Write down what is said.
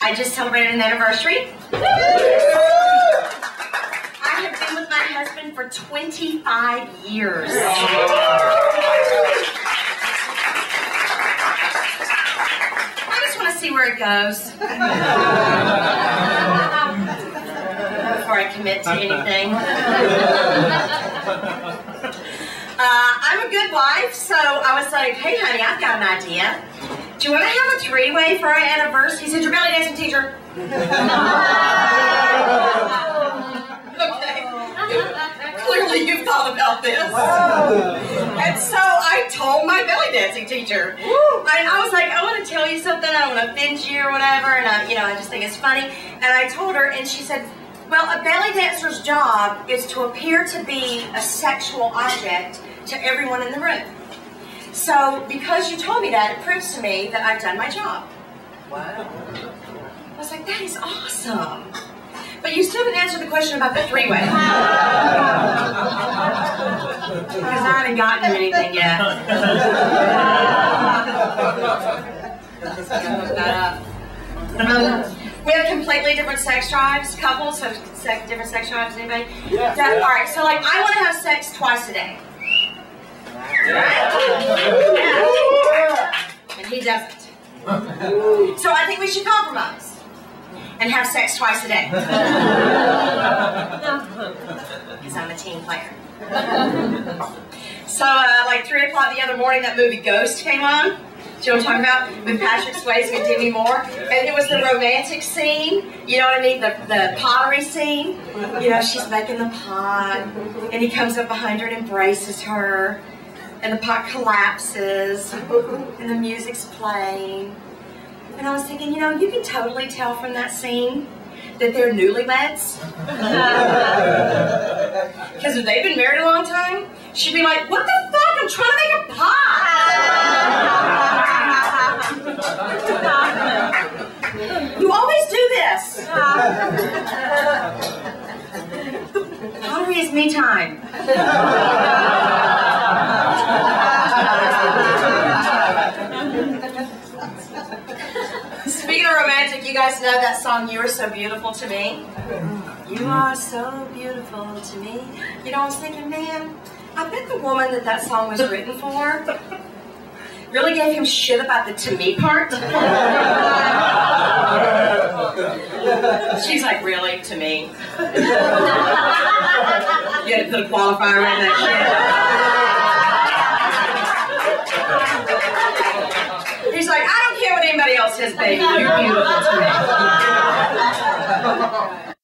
I just celebrated an anniversary. I have been with my husband for 25 years. I just want to see where it goes. Before I commit to anything. Uh, I'm a good wife, so I was like, hey honey, I've got an idea. Do you want to have a three-way for our anniversary? He said, your belly dancing teacher. okay. Clearly you've thought about this. And so I told my belly dancing teacher. And I was like, I want to tell you something. I don't want to offend you or whatever. And I, you know, I just think it's funny. And I told her, and she said, well, a belly dancer's job is to appear to be a sexual object to everyone in the room. So, because you told me that, it proves to me that I've done my job. Wow. I was like, that is awesome. But you still didn't answer the question about the three-way. Because I haven't gotten anything yet. Um, we have completely different sex drives, couples have sex, different sex drives, anybody? Yeah. That- all right, so like I want to have sex twice a day. And he doesn't. So I think we should compromise and have sex twice a day. Because I'm a team player. So, uh, like 3 o'clock the other morning, that movie Ghost came on. Do you know what I'm talking about? With Patrick Swayze and Demi Moore. And it was the romantic scene. You know what I mean? The, the pottery scene. You know, she's making the pot. And he comes up behind her and embraces her. And the pot collapses. And the music's playing. And I was thinking, you know, you can totally tell from that scene that they're newlyweds. Because if they've been married a long time, she'd be like, what the fuck? I'm trying to make a pie. you always do this. Pottery is me time. Speaking of romantic, you guys know that song, You Are So Beautiful to Me? You are so beautiful to me. You know, I was thinking, man, I bet the woman that that song was written for really gave him shit about the to me part. She's like, really, to me? you had to put a qualifier in that shit. Anybody else says, baby. You're beautiful to me.